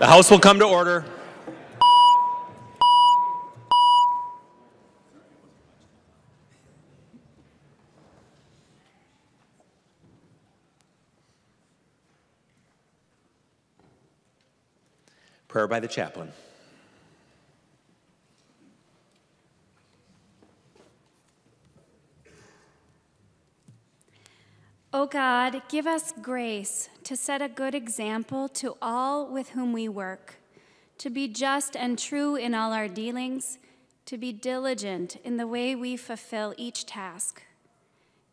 The House will come to order. Prayer by the chaplain. O God, give us grace to set a good example to all with whom we work, to be just and true in all our dealings, to be diligent in the way we fulfill each task.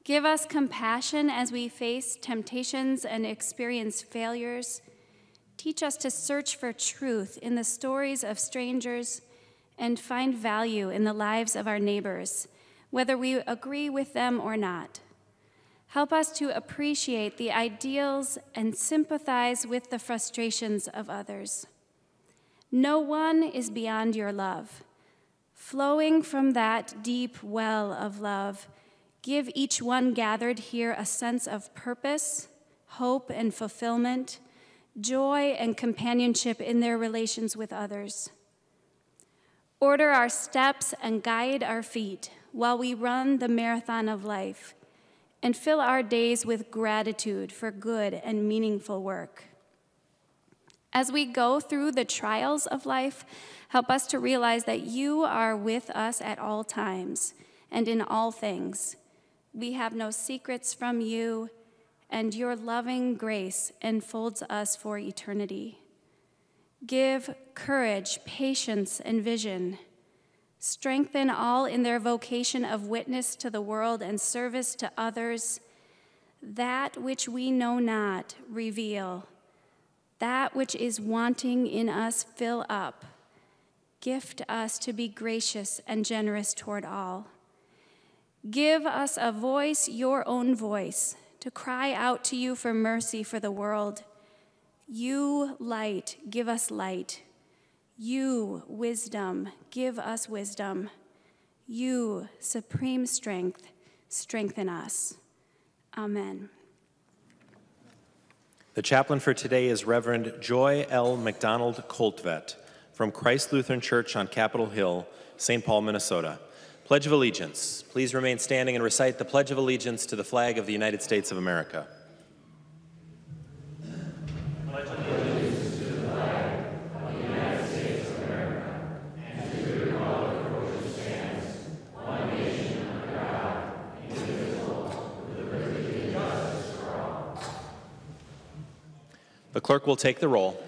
Give us compassion as we face temptations and experience failures. Teach us to search for truth in the stories of strangers and find value in the lives of our neighbors, whether we agree with them or not. Help us to appreciate the ideals and sympathize with the frustrations of others. No one is beyond your love. Flowing from that deep well of love, give each one gathered here a sense of purpose, hope, and fulfillment, joy and companionship in their relations with others. Order our steps and guide our feet while we run the marathon of life and fill our days with gratitude for good and meaningful work. As we go through the trials of life, help us to realize that you are with us at all times and in all things. We have no secrets from you, and your loving grace enfolds us for eternity. Give courage, patience, and vision Strengthen all in their vocation of witness to the world and service to others. That which we know not, reveal. That which is wanting in us, fill up. Gift us to be gracious and generous toward all. Give us a voice, your own voice, to cry out to you for mercy for the world. You, light, give us light. You, wisdom, give us wisdom. You, supreme strength, strengthen us. Amen. The chaplain for today is Reverend Joy L. McDonald Coltvet from Christ Lutheran Church on Capitol Hill, St. Paul, Minnesota. Pledge of Allegiance. Please remain standing and recite the Pledge of Allegiance to the flag of the United States of America. The clerk will take the roll.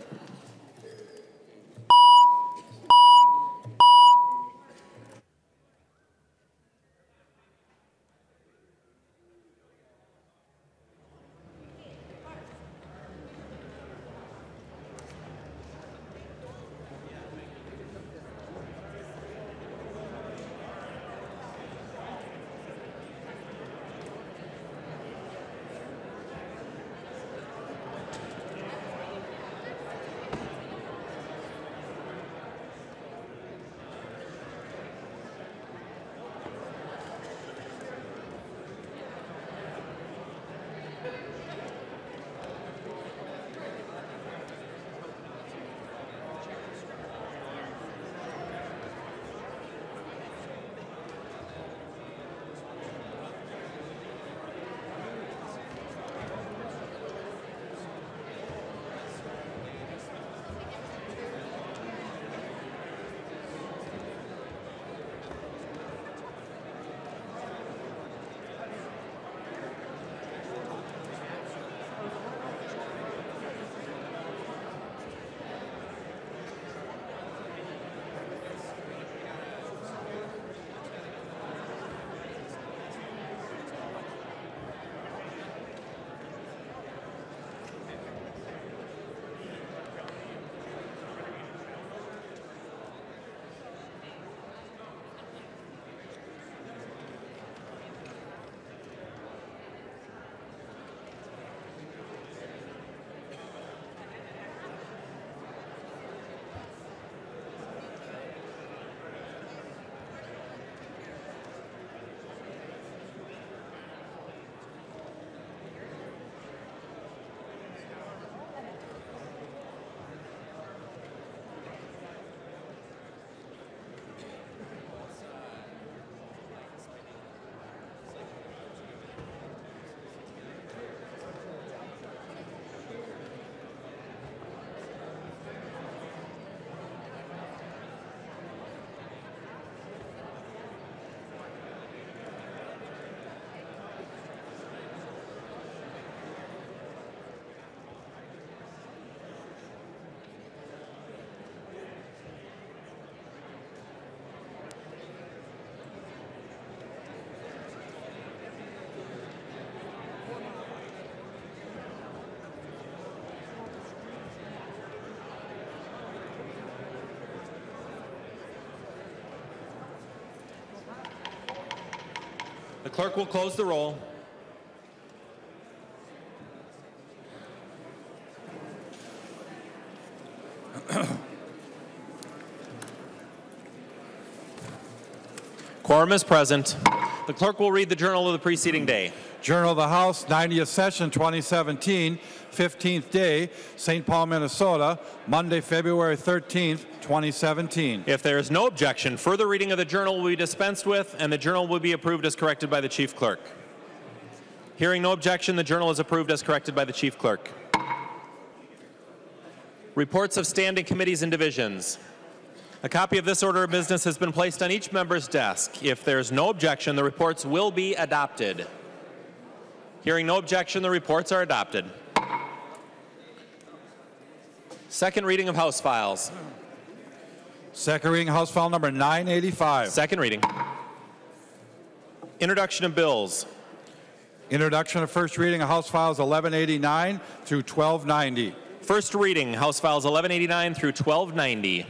Clerk will close the roll. Quorum is present. The clerk will read the journal of the preceding day. Journal of the House, 90th Session 2017, 15th day, St. Paul, Minnesota, Monday, February 13th, 2017. If there is no objection, further reading of the journal will be dispensed with, and the journal will be approved as corrected by the chief clerk. Hearing no objection, the journal is approved as corrected by the chief clerk. Reports of standing committees and divisions. A copy of this order of business has been placed on each member's desk. If there is no objection, the reports will be adopted. Hearing no objection, the reports are adopted. Second reading of House files. Second reading, House File Number 985. Second reading. Introduction of bills. Introduction of first reading of House Files 1189 through 1290. First reading, House Files 1189 through 1290.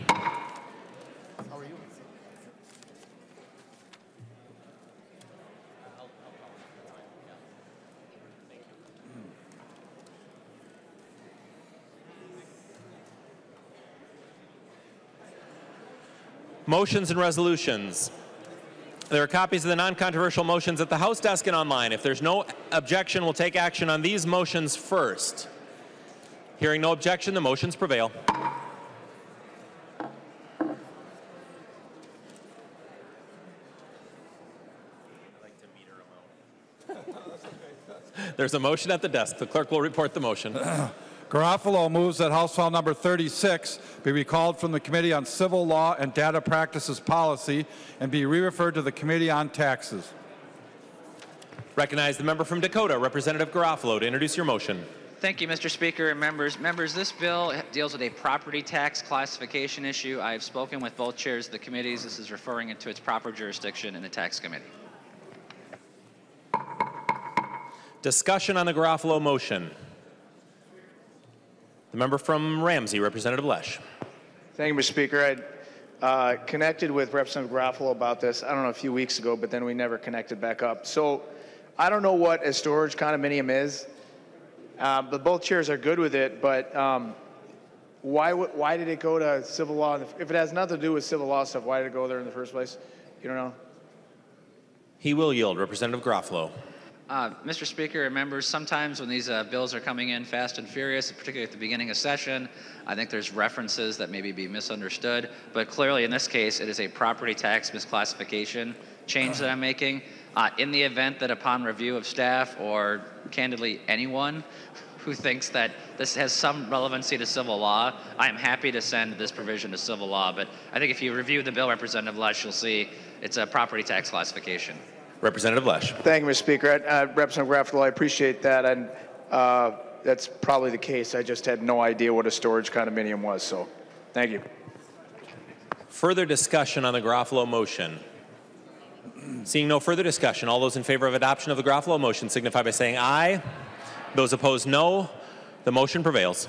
Motions and resolutions. There are copies of the non-controversial motions at the House desk and online. If there's no objection, we'll take action on these motions first. Hearing no objection, the motions prevail. There's a motion at the desk. The clerk will report the motion. Garofalo moves that House File Number 36 be recalled from the Committee on Civil Law and Data Practices Policy and be re-referred to the Committee on Taxes. Recognize the member from Dakota, Representative Garofalo, to introduce your motion. Thank you, Mr. Speaker and members. Members, this bill deals with a property tax classification issue. I have spoken with both chairs of the committees. This is referring it to its proper jurisdiction in the tax committee. Discussion on the Garofalo motion. The member from Ramsey, Representative Lesch. Thank you, Mr. Speaker. I uh, connected with Representative Garofalo about this, I don't know, a few weeks ago, but then we never connected back up. So I don't know what a storage condominium is, uh, but both chairs are good with it, but um, why, why did it go to civil law? If it has nothing to do with civil law stuff, why did it go there in the first place? You don't know? He will yield. Representative Garofalo. Uh, Mr. Speaker and members, sometimes when these uh, bills are coming in fast and furious, particularly at the beginning of session, I think there's references that maybe be misunderstood. But clearly, in this case, it is a property tax misclassification change that I'm making. Uh, in the event that upon review of staff or candidly anyone who thinks that this has some relevancy to civil law, I am happy to send this provision to civil law. But I think if you review the bill, Representative Lesch, you'll see it's a property tax classification. Representative Lesch. Thank you, Mr. Speaker. Uh, Representative Garofalo, I appreciate that, and uh, that's probably the case. I just had no idea what a storage condominium was, so thank you. Further discussion on the Garofalo motion. Seeing no further discussion, all those in favor of adoption of the Garofalo motion signify by saying aye. Those opposed, no. The motion prevails.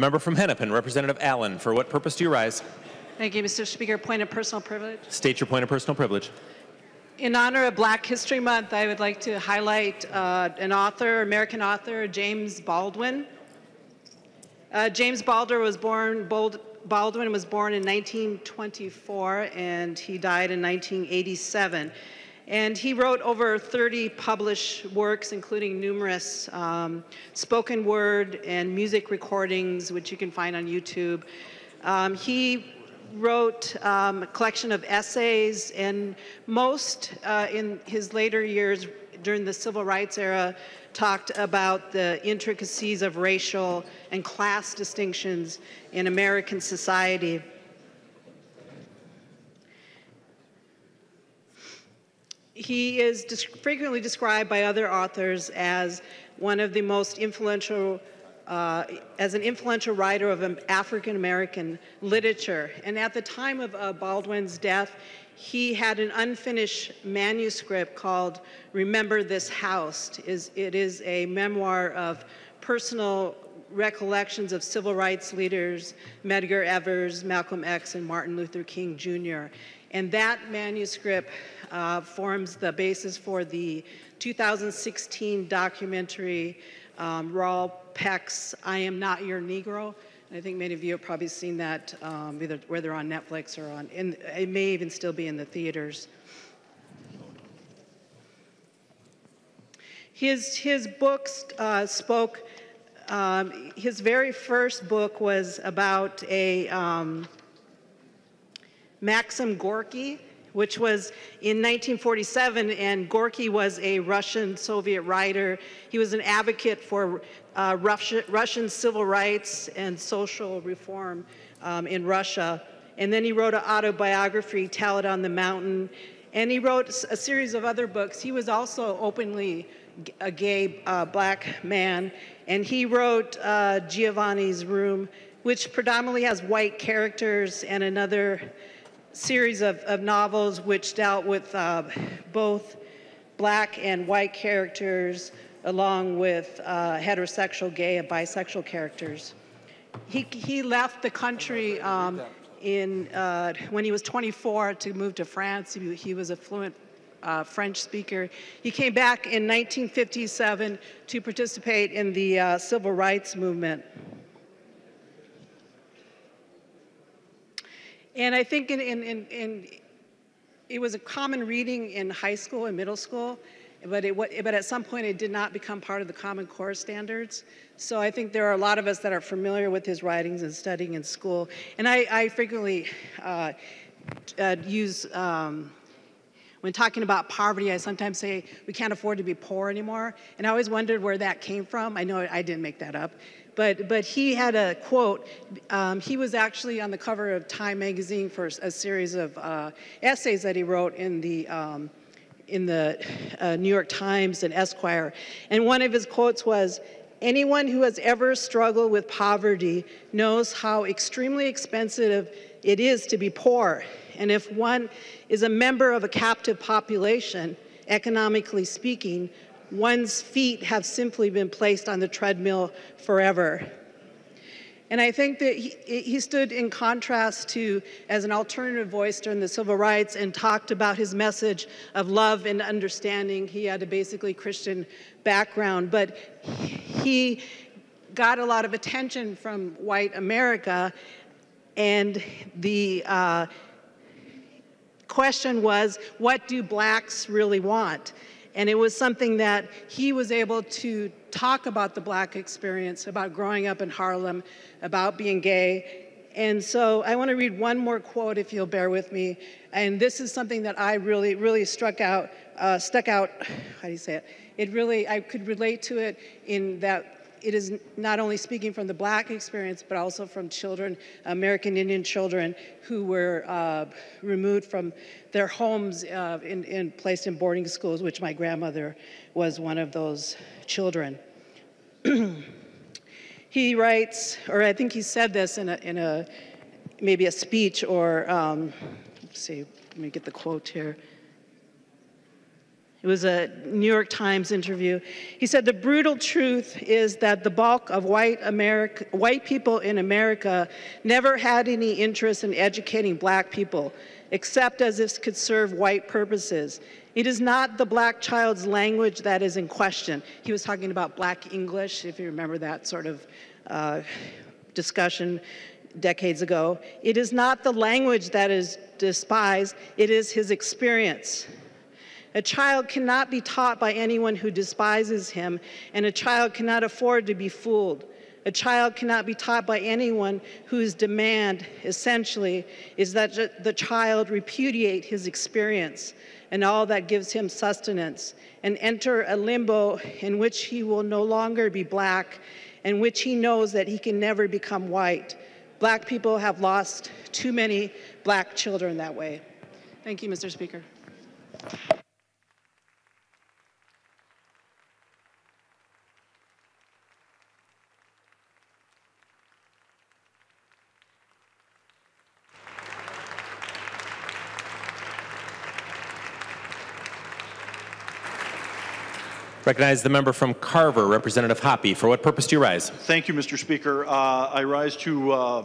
Member from Hennepin, Representative Allen. For what purpose do you rise? Thank you, Mr. Speaker. Point of personal privilege. State your point of personal privilege. In honor of Black History Month, I would like to highlight uh, an author, American author, James Baldwin. Uh, James Baldwin was born. Bold, Baldwin was born in 1924, and he died in 1987. And he wrote over 30 published works, including numerous um, spoken word and music recordings, which you can find on YouTube. Um, he wrote um, a collection of essays, and most uh, in his later years during the civil rights era talked about the intricacies of racial and class distinctions in American society. He is frequently described by other authors as one of the most influential uh, as an influential writer of African American literature. And at the time of uh, Baldwin's death, he had an unfinished manuscript called Remember This House. It is a memoir of personal recollections of civil rights leaders, Medgar Evers, Malcolm X, and Martin Luther King Jr. And that manuscript uh, forms the basis for the 2016 documentary um, Raoul Peck's I Am Not Your Negro. I think many of you have probably seen that um, either whether on Netflix or on, in, it may even still be in the theaters. His, his books uh, spoke, um, his very first book was about a um, Maxim Gorky, which was in 1947, and Gorky was a Russian Soviet writer. He was an advocate for uh, Russia, Russian civil rights and social reform um, in Russia. And then he wrote an autobiography, Talent on the Mountain, and he wrote a series of other books. He was also openly a gay uh, black man, and he wrote uh, Giovanni's Room, which predominantly has white characters, and another series of, of novels which dealt with uh, both black and white characters along with uh, heterosexual, gay, and bisexual characters. He, he left the country um, in, uh, when he was 24 to move to France. He, he was a fluent uh, French speaker. He came back in 1957 to participate in the uh, civil rights movement. And I think in, in, in, in, it was a common reading in high school and middle school, but, it, but at some point it did not become part of the Common Core standards. So I think there are a lot of us that are familiar with his writings and studying in school. And I, I frequently uh, uh, use, um, when talking about poverty, I sometimes say we can't afford to be poor anymore. And I always wondered where that came from. I know I didn't make that up. But, but he had a quote. Um, he was actually on the cover of Time magazine for a series of uh, essays that he wrote in the, um, in the uh, New York Times and Esquire. And one of his quotes was, Anyone who has ever struggled with poverty knows how extremely expensive it is to be poor. And if one is a member of a captive population, economically speaking, one's feet have simply been placed on the treadmill forever. And I think that he, he, stood in contrast to, as an alternative voice during the civil rights, and talked about his message of love and understanding. He had a basically Christian background, but he got a lot of attention from white America. And the uh, question was, what do blacks really want? And it was something that he was able to talk about the black experience, about growing up in Harlem, about being gay. And so I want to read one more quote, if you'll bear with me. And this is something that I really, really struck out, uh, stuck out, how do you say it? It really, I could relate to it in that it is not only speaking from the black experience, but also from children, American Indian children who were uh, removed from their homes uh, and, placed in boarding schools, which my grandmother was one of those children. he writes, or I think he said this in a, in a maybe a speech or, um, let's see, let me get the quote here. It was a New York Times interview. He said, The brutal truth is that the bulk of white, America, white people in America never had any interest in educating black people, except as if could serve white purposes. It is not the black child's language that is in question. He was talking about black English, if you remember that sort of uh, discussion decades ago. It is not the language that is despised, it is his experience. A child cannot be taught by anyone who despises him, and a child cannot afford to be fooled. A child cannot be taught by anyone whose demand, essentially, is that the child repudiate his experience and all that gives him sustenance, and enter a limbo in which he will no longer be black, in which he knows that he can never become white. Black people have lost too many black children that way. Thank you, Mr. Speaker. Recognize the member from Carver, Representative Hoppe. For what purpose do you rise? Thank you, Mr. Speaker. Uh, I rise to, uh,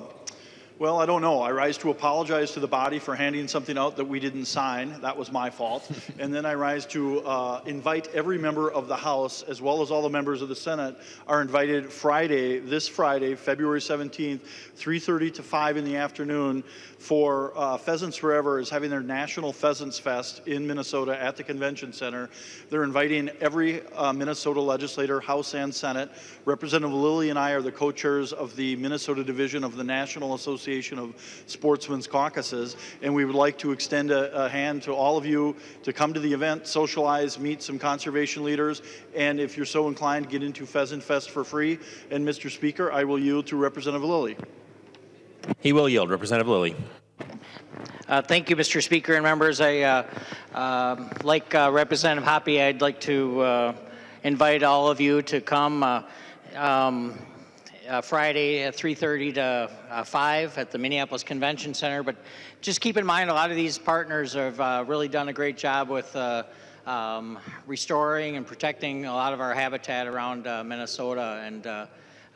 well, I don't know. I rise to apologize to the body for handing something out that we didn't sign. That was my fault. and then I rise to uh, invite every member of the House, as well as all the members of the Senate, are invited Friday, this Friday, February 17th, 3:30 to 5 in the afternoon, for uh, Pheasants Forever is having their National Pheasants Fest in Minnesota at the Convention Center. They're inviting every uh, Minnesota legislator, House and Senate. Representative Lillie and I are the co-chairs of the Minnesota division of the National Association of Sportsmen's Caucuses, and we would like to extend a, a hand to all of you to come to the event, socialize, meet some conservation leaders, and if you're so inclined, get into Pheasant Fest for free. And Mr. Speaker, I will yield to Representative Lillie. He will yield. Representative Lillie. Uh, Thank you, Mr. Speaker and members. I, uh, um, like uh, Representative Hoppe, I'd like to uh, invite all of you to come uh, um, uh, Friday at 3:30 to uh, 5 at the Minneapolis Convention Center. But just keep in mind, a lot of these partners have uh, really done a great job with uh, um, restoring and protecting a lot of our habitat around uh, Minnesota. And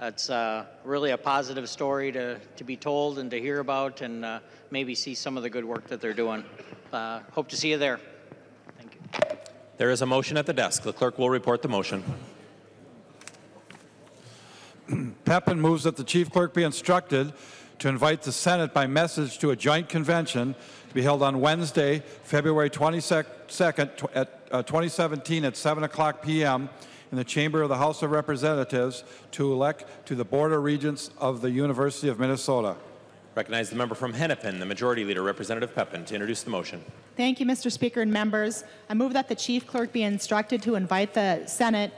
it's uh, really a positive story to, to be told and to hear about and maybe see some of the good work that they're doing. Hope to see you there. Thank you. There is a motion at the desk. The clerk will report the motion. Peppin moves that the chief clerk be instructed to invite the Senate by message to a joint convention to be held on Wednesday, February 22nd, at uh, 2017 at 7 o'clock p.m. in the chamber of the House of Representatives to elect to the Board of Regents of the University of Minnesota. Recognize the member from Hennepin, the Majority Leader, Representative Peppin, to introduce the motion. Thank you, Mr. Speaker and members. I move that the chief clerk be instructed to invite the Senate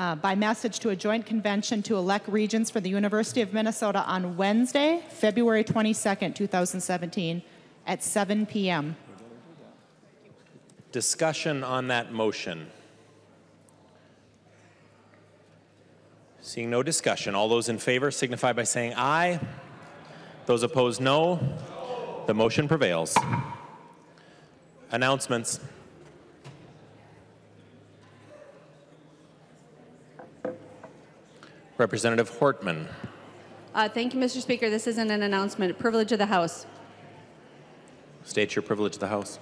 uh, by message to a joint convention to elect regents for the University of Minnesota on Wednesday, February 22nd, 2017, at 7 p.m. Discussion on that motion. Seeing no discussion, all those in favor signify by saying aye. Those opposed, no. The motion prevails. Announcements. Representative Hortman. Uh, Thank you, Mr. Speaker. This isn't an announcement. Privilege of the House. State your privilege of the House.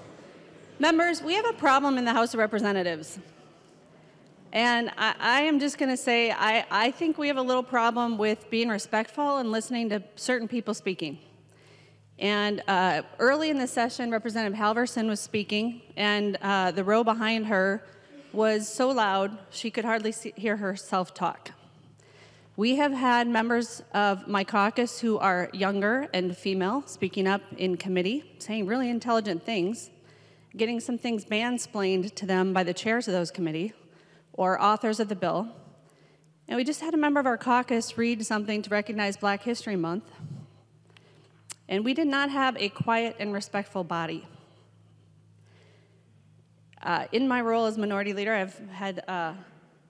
Members, we have a problem in the House of Representatives. And I, I am just going to say, I, I think we have a little problem with being respectful and listening to certain people speaking. And uh, early in the session, Representative Halverson was speaking, and uh, the row behind her was so loud she could hardly see, hear herself talk. We have had members of my caucus who are younger and female speaking up in committee, saying really intelligent things, getting some things mansplained to them by the chairs of those committee or authors of the bill. And we just had a member of our caucus read something to recognize Black History Month. And we did not have a quiet and respectful body. Uh, in my role as minority leader, I've had uh,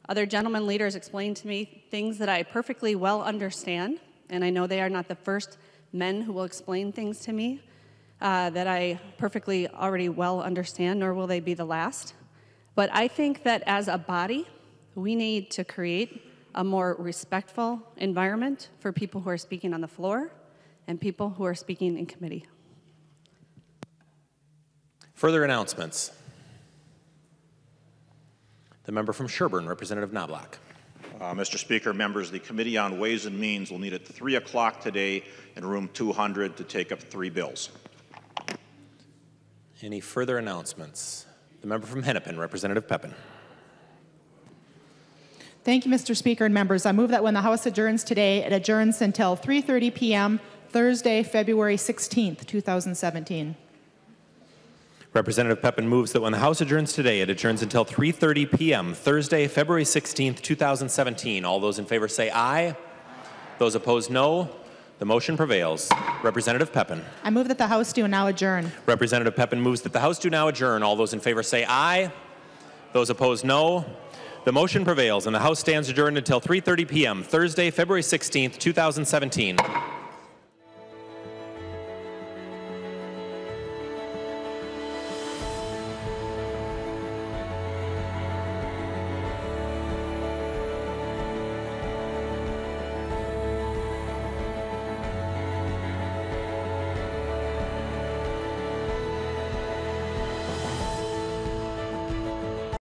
other gentlemen leaders explain to me things that I perfectly well understand, and I know they are not the first men who will explain things to me uh, that I perfectly already well understand, nor will they be the last. But I think that as a body, we need to create a more respectful environment for people who are speaking on the floor and people who are speaking in committee. Further announcements. The member from Sherburne, Representative Knoblach. Uh, Mr. Speaker, members, the Committee on Ways and Means will meet at 3 o'clock today in room 200 to take up three bills. Any further announcements? The member from Hennepin, Representative Peppin. Thank you, Mr. Speaker and members. I move that when the House adjourns today, it adjourns until 3:30 p.m. Thursday, February 16th, 2017. Representative Peppin moves that when the House adjourns today, it adjourns until 3:30 p.m. Thursday, February 16th, 2017. All those in favor say aye. Those opposed, no. The motion prevails. Representative Peppin. I move that the House do now adjourn. Representative Peppin moves that the House do now adjourn. All those in favor say aye. Those opposed, no. The motion prevails, and the House stands adjourned until 3:30 p.m. Thursday, February 16th, 2017.